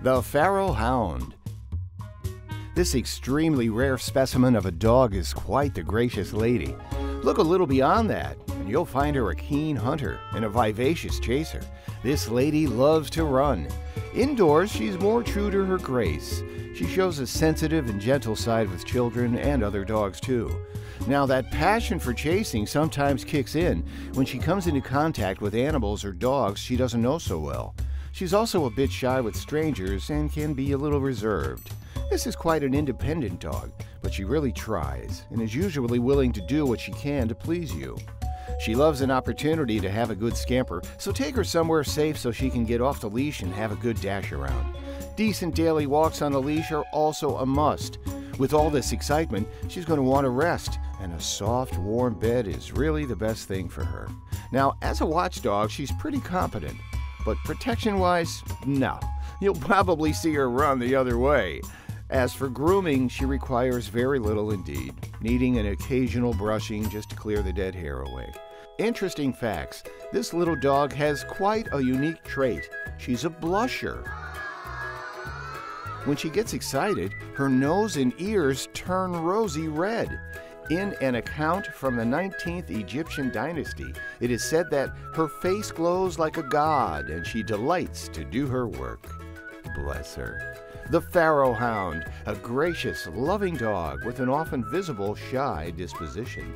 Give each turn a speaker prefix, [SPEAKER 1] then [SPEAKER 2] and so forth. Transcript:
[SPEAKER 1] The Pharaoh Hound. This extremely rare specimen of a dog is quite the gracious lady. Look a little beyond that, and you'll find her a keen hunter and a vivacious chaser. This lady loves to run. Indoors, she's more true to her grace. She shows a sensitive and gentle side with children and other dogs, too. Now, that passion for chasing sometimes kicks in when she comes into contact with animals or dogs she doesn't know so well. She's also a bit shy with strangers and can be a little reserved. This is quite an independent dog, but she really tries and is usually willing to do what she can to please you. She loves an opportunity to have a good scamper, so take her somewhere safe so she can get off the leash and have a good dash around. Decent daily walks on the leash are also a must. With all this excitement, she's going to want to rest, and a soft, warm bed is really the best thing for her. Now, as a watchdog, she's pretty competent, but protection wise, no. You'll probably see her run the other way. As for grooming, she requires very little indeed, needing an occasional brushing just to clear the dead hair away. Interesting facts this little dog has quite a unique trait. She's a blusher. When she gets excited, her nose and ears turn rosy red. In an account from the 19th Egyptian dynasty, it is said that her face glows like a god and she delights to do her work. Bless her. The Pharaoh Hound, a gracious, loving dog with an often visible shy disposition.